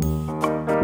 Música